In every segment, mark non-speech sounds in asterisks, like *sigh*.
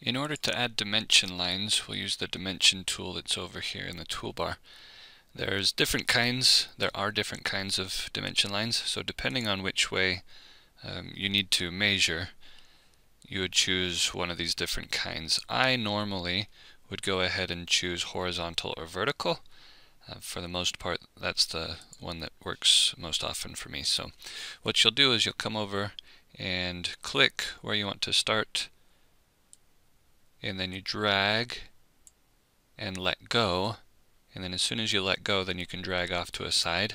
In order to add dimension lines, we'll use the dimension tool that's over here in the toolbar. There's different kinds, there are different kinds of dimension lines, so depending on which way um, you need to measure, you would choose one of these different kinds. I normally would go ahead and choose horizontal or vertical. Uh, for the most part, that's the one that works most often for me. So what you'll do is you'll come over and click where you want to start and then you drag and let go. And then as soon as you let go then you can drag off to a side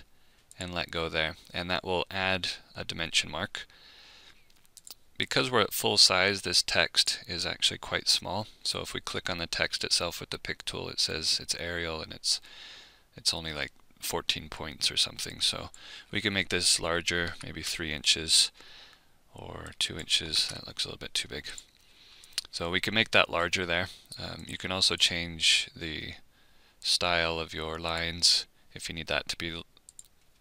and let go there. And that will add a dimension mark. Because we're at full size this text is actually quite small. So if we click on the text itself with the pick tool it says it's Arial and it's it's only like 14 points or something. So we can make this larger maybe 3 inches or 2 inches. That looks a little bit too big so we can make that larger there. Um, you can also change the style of your lines if you need that to be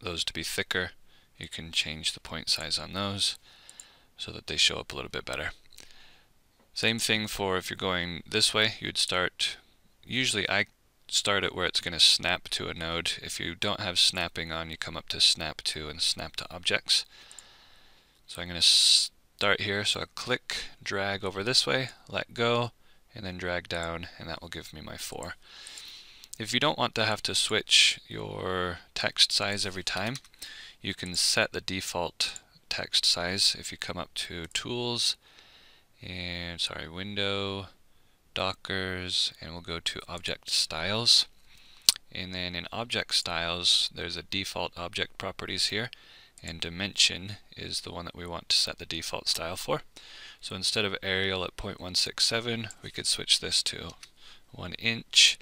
those to be thicker. You can change the point size on those so that they show up a little bit better. Same thing for if you're going this way, you'd start, usually I start it where it's going to snap to a node. If you don't have snapping on, you come up to snap to and snap to objects. So I'm going to start here, so I click, drag over this way, let go, and then drag down, and that will give me my 4. If you don't want to have to switch your text size every time, you can set the default text size if you come up to Tools, and sorry, Window, Dockers, and we'll go to Object Styles. And then in Object Styles, there's a default object properties here and dimension is the one that we want to set the default style for. So instead of Arial at 0.167, we could switch this to 1 inch.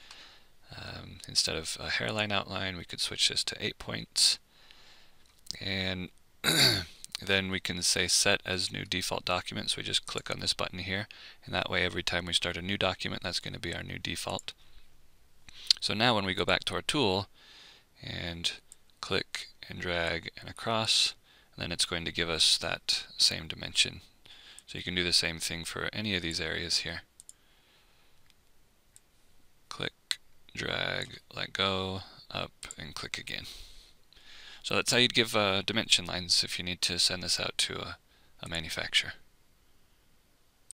Um, instead of a hairline outline, we could switch this to 8 points. And *clears throat* then we can say set as new default document, so we just click on this button here, and that way every time we start a new document, that's going to be our new default. So now when we go back to our tool and click and drag and across, and then it's going to give us that same dimension. So you can do the same thing for any of these areas here. Click, drag, let go, up, and click again. So that's how you'd give uh, dimension lines if you need to send this out to a, a manufacturer.